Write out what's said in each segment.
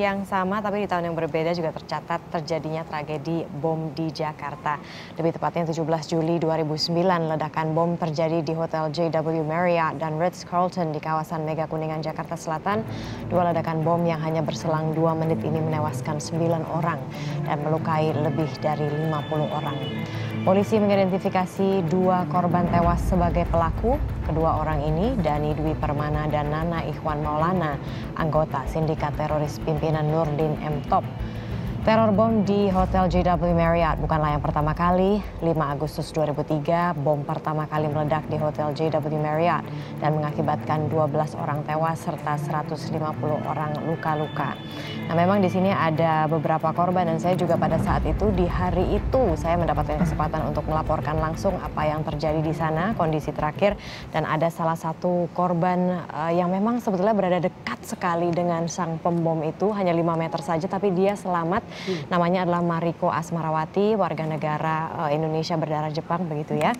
yang sama tapi di tahun yang berbeda juga tercatat terjadinya tragedi bom di Jakarta. Lebih tepatnya 17 Juli 2009 ledakan bom terjadi di Hotel JW Marriott dan Ritz Carlton di kawasan Mega Kuningan Jakarta Selatan. Dua ledakan bom yang hanya berselang dua menit ini menewaskan 9 orang dan melukai lebih dari 50 orang. Polisi mengidentifikasi dua korban tewas sebagai pelaku. Kedua orang ini, Dani Dwi Permana dan Nana Ikhwan Maulana, anggota sindikat teroris pimpinan Nurdin M. Top. Teror bom di Hotel JW Marriott bukanlah yang pertama kali. 5 Agustus 2003, bom pertama kali meledak di Hotel JW Marriott dan mengakibatkan 12 orang tewas serta 150 orang luka-luka. Nah, memang di sini ada beberapa korban dan saya juga pada saat itu di hari itu saya mendapatkan kesempatan untuk melaporkan langsung apa yang terjadi di sana, kondisi terakhir dan ada salah satu korban uh, yang memang sebetulnya berada dekat sekali dengan sang pembom itu hanya 5 meter saja tapi dia selamat Hmm. Namanya adalah Mariko Asmarawati, warga negara uh, Indonesia berdarah Jepang begitu ya.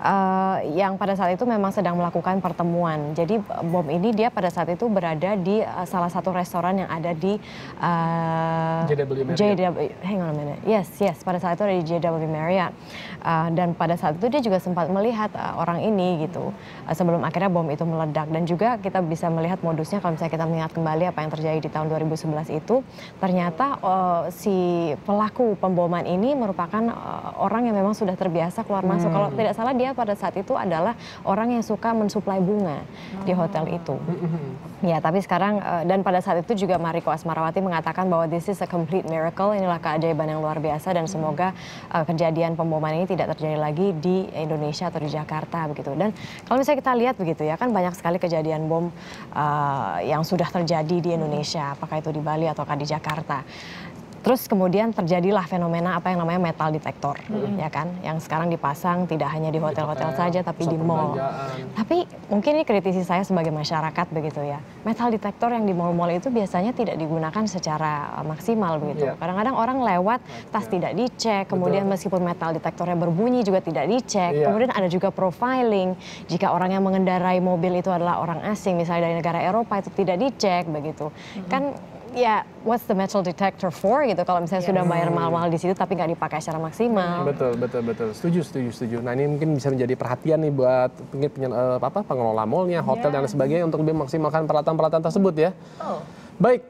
Uh, yang pada saat itu memang sedang melakukan pertemuan. Jadi bom ini dia pada saat itu berada di uh, salah satu restoran yang ada di uh, JW Marriott. JW, hang on a minute. Yes, yes. Pada saat itu ada di JW Marriott. Uh, dan pada saat itu dia juga sempat melihat uh, orang ini gitu uh, sebelum akhirnya bom itu meledak. Dan juga kita bisa melihat modusnya kalau misalnya kita mengingat kembali apa yang terjadi di tahun 2011 itu ternyata uh, si pelaku pemboman ini merupakan uh, orang yang memang sudah terbiasa keluar masuk. Hmm. Kalau tidak salah dia pada saat itu adalah orang yang suka mensuplai bunga oh. di hotel itu. Hmm. Ya, tapi sekarang uh, dan pada saat itu juga Mariko Asmarawati mengatakan bahwa this is a complete miracle. Inilah keajaiban yang luar biasa dan semoga uh, kejadian pemboman ini tidak terjadi lagi di Indonesia atau di Jakarta begitu. Dan kalau misalnya kita lihat begitu ya, kan banyak sekali kejadian bom uh, yang sudah terjadi di Indonesia, apakah itu di Bali ataukah di Jakarta. Terus kemudian terjadilah fenomena apa yang namanya metal detector, hmm. ya kan, yang sekarang dipasang tidak hanya di hotel-hotel saja, tapi di mall. Tapi mungkin ini kritisi saya sebagai masyarakat begitu ya. Metal detector yang di mall-mall itu biasanya tidak digunakan secara uh, maksimal begitu. Iya. Kadang-kadang yeah. orang lewat tas yeah. tidak dicek, kemudian Betul. meskipun metal detektornya berbunyi juga tidak dicek. Yeah. Kemudian ada juga profiling. Jika orang yang mengendarai mobil itu adalah orang asing, misalnya dari negara Eropa itu tidak dicek begitu. Hmm. Kan ya what's the metal detector for gitu kalau misalnya yeah. sudah bayar mahal-mahal di situ tapi nggak dipakai secara maksimal. Betul betul betul setuju setuju setuju. Nah ini mungkin bisa menjadi perhatian nih buat pengen, uh, apa pengelola mallnya, hotel yeah. dan sebagainya untuk lebih maksimalkan peralatan-peralatan tersebut ya. Oh. Baik.